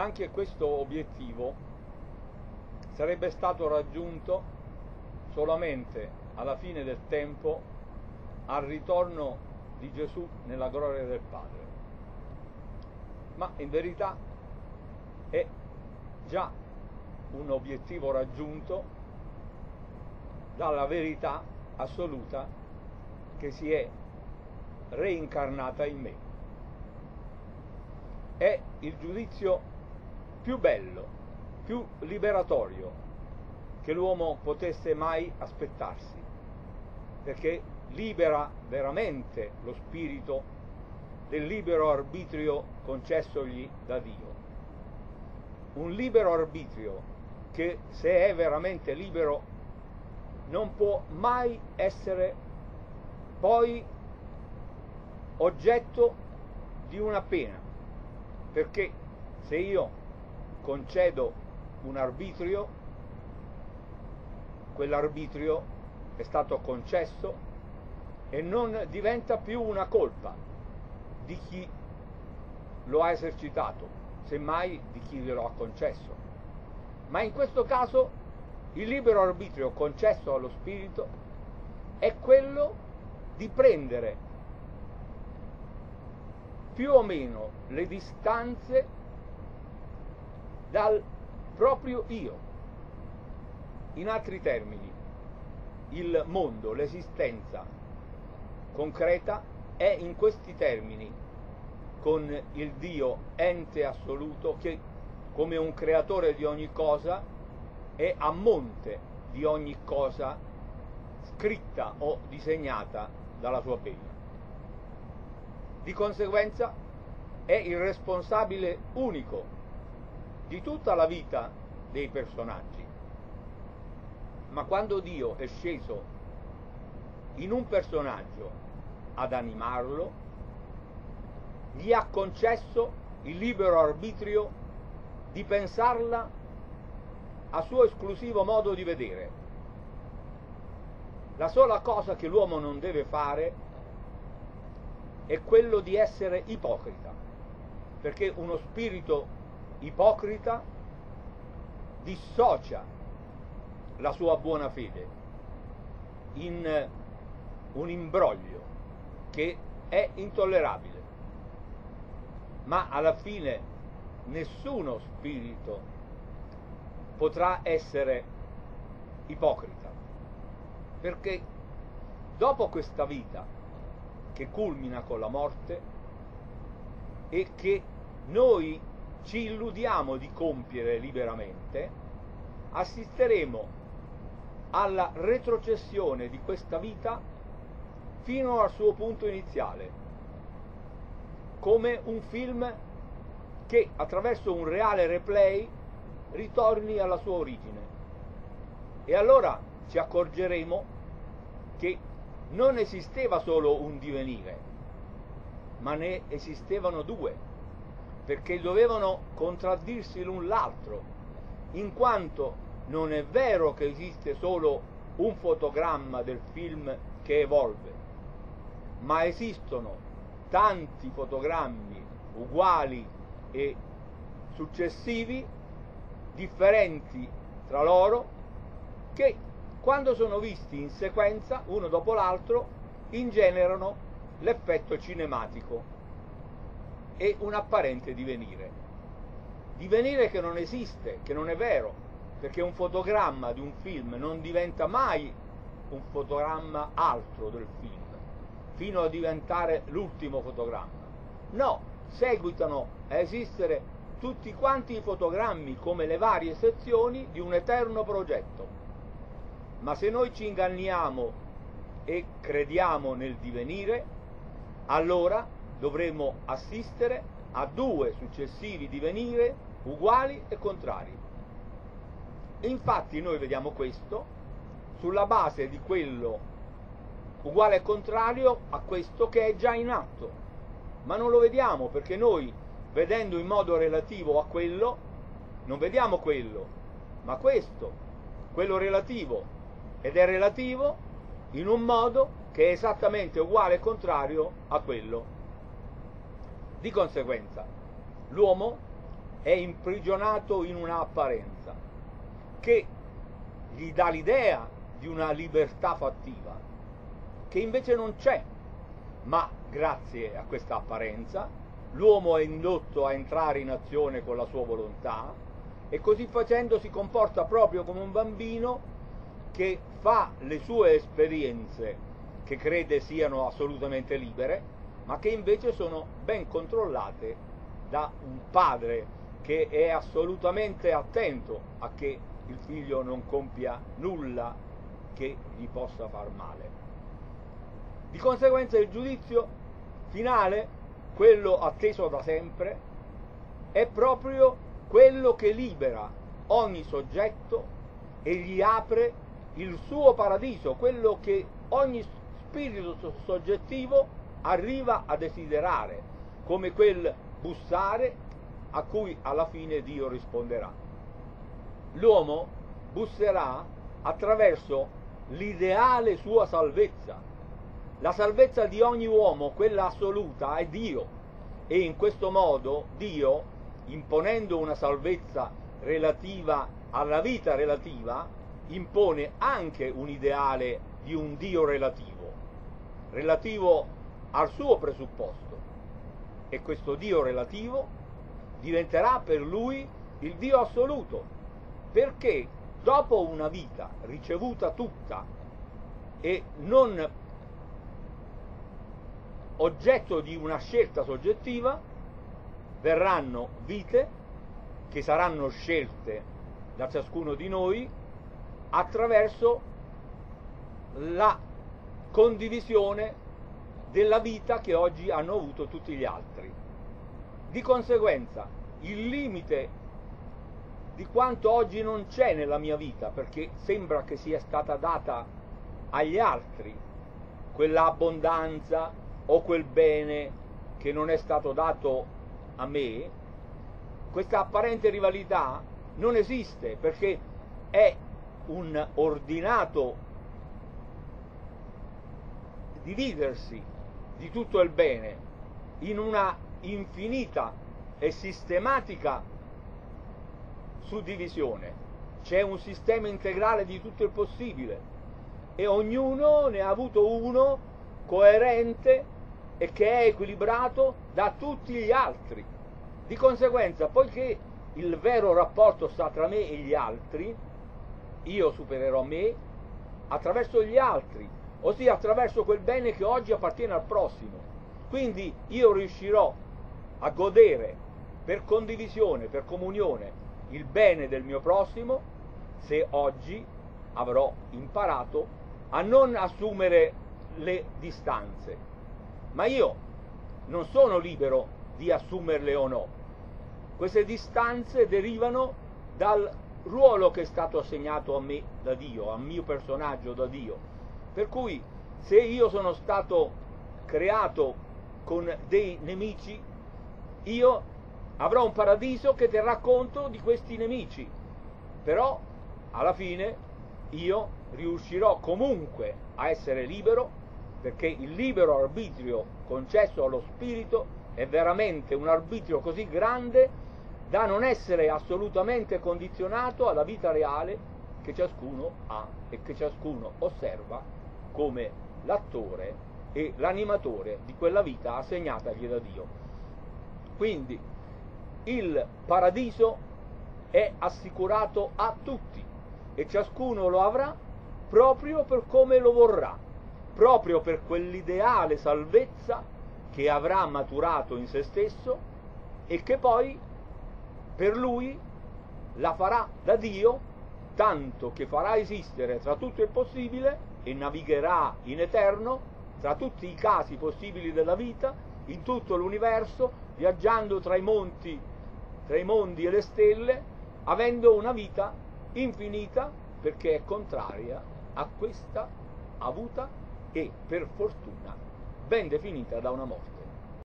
anche questo obiettivo sarebbe stato raggiunto solamente alla fine del tempo al ritorno di Gesù nella gloria del Padre. Ma in verità è già un obiettivo raggiunto dalla verità assoluta che si è reincarnata in me. È il giudizio più bello, più liberatorio che l'uomo potesse mai aspettarsi, perché libera veramente lo spirito del libero arbitrio concessogli da Dio. Un libero arbitrio che se è veramente libero non può mai essere poi oggetto di una pena, perché se io concedo un arbitrio, quell'arbitrio è stato concesso e non diventa più una colpa di chi lo ha esercitato, semmai di chi glielo ha concesso. Ma in questo caso il libero arbitrio concesso allo spirito è quello di prendere più o meno le distanze dal proprio io. In altri termini, il mondo, l'esistenza concreta è in questi termini, con il Dio ente assoluto che come un creatore di ogni cosa è a monte di ogni cosa scritta o disegnata dalla sua penna. Di conseguenza è il responsabile unico di tutta la vita dei personaggi. Ma quando Dio è sceso in un personaggio ad animarlo, gli ha concesso il libero arbitrio di pensarla a suo esclusivo modo di vedere. La sola cosa che l'uomo non deve fare è quello di essere ipocrita, perché uno spirito ipocrita dissocia la sua buona fede in un imbroglio che è intollerabile. Ma alla fine nessuno spirito potrà essere ipocrita, perché dopo questa vita che culmina con la morte e che noi ci illudiamo di compiere liberamente, assisteremo alla retrocessione di questa vita fino al suo punto iniziale, come un film che attraverso un reale replay ritorni alla sua origine. E allora ci accorgeremo che non esisteva solo un divenire, ma ne esistevano due, perché dovevano contraddirsi l'un l'altro, in quanto non è vero che esiste solo un fotogramma del film che evolve, ma esistono tanti fotogrammi uguali e successivi, differenti tra loro, che quando sono visti in sequenza, uno dopo l'altro, ingenerano l'effetto cinematico e un apparente divenire. Divenire che non esiste, che non è vero, perché un fotogramma di un film non diventa mai un fotogramma altro del film fino a diventare l'ultimo fotogramma. No, seguitano a esistere tutti quanti i fotogrammi come le varie sezioni di un eterno progetto. Ma se noi ci inganniamo e crediamo nel divenire, allora dovremo assistere a due successivi divenire uguali e contrari. Infatti noi vediamo questo sulla base di quello uguale e contrario a questo che è già in atto, ma non lo vediamo perché noi, vedendo in modo relativo a quello, non vediamo quello, ma questo, quello relativo, ed è relativo in un modo che è esattamente uguale e contrario a quello. Di conseguenza, l'uomo è imprigionato in una apparenza che gli dà l'idea di una libertà fattiva, che invece non c'è, ma grazie a questa apparenza l'uomo è indotto a entrare in azione con la sua volontà e così facendo si comporta proprio come un bambino che fa le sue esperienze che crede siano assolutamente libere, ma che invece sono ben controllate da un padre che è assolutamente attento a che il figlio non compia nulla che gli possa far male. Di conseguenza il giudizio finale, quello atteso da sempre, è proprio quello che libera ogni soggetto e gli apre il suo paradiso, quello che ogni spirito soggettivo arriva a desiderare, come quel bussare a cui alla fine Dio risponderà. L'uomo busserà attraverso l'ideale sua salvezza. La salvezza di ogni uomo, quella assoluta, è Dio e in questo modo Dio, imponendo una salvezza relativa alla vita relativa, impone anche un ideale di un Dio relativo, relativo al suo presupposto. E questo Dio relativo diventerà per lui il Dio assoluto, perché dopo una vita ricevuta tutta e non oggetto di una scelta soggettiva, verranno vite che saranno scelte da ciascuno di noi attraverso la condivisione della vita che oggi hanno avuto tutti gli altri. Di conseguenza, il limite di quanto oggi non c'è nella mia vita, perché sembra che sia stata data agli altri quell'abbondanza o quel bene che non è stato dato a me, questa apparente rivalità non esiste perché è un ordinato dividersi di tutto il bene in una infinita e sistematica suddivisione. C'è un sistema integrale di tutto il possibile e ognuno ne ha avuto uno coerente e che è equilibrato da tutti gli altri. Di conseguenza, poiché il vero rapporto sta tra me e gli altri, io supererò me attraverso gli altri, ossia attraverso quel bene che oggi appartiene al prossimo. Quindi io riuscirò a godere per condivisione, per comunione, il bene del mio prossimo se oggi avrò imparato a non assumere le distanze. Ma io non sono libero di assumerle o no. Queste distanze derivano dal ruolo che è stato assegnato a me da Dio, al mio personaggio da Dio. Per cui se io sono stato creato con dei nemici, io avrò un paradiso che terrà conto di questi nemici, però alla fine io riuscirò comunque a essere libero perché il libero arbitrio concesso allo spirito è veramente un arbitrio così grande da non essere assolutamente condizionato alla vita reale che ciascuno ha e che ciascuno osserva come l'attore e l'animatore di quella vita assegnatagli da Dio. Quindi il paradiso è assicurato a tutti e ciascuno lo avrà proprio per come lo vorrà, proprio per quell'ideale salvezza che avrà maturato in se stesso e che poi per lui la farà da Dio tanto che farà esistere tra tutto il possibile e navigherà in eterno tra tutti i casi possibili della vita, in tutto l'universo, viaggiando tra i monti, tra i mondi e le stelle, avendo una vita infinita perché è contraria a questa avuta e per fortuna ben definita da una morte.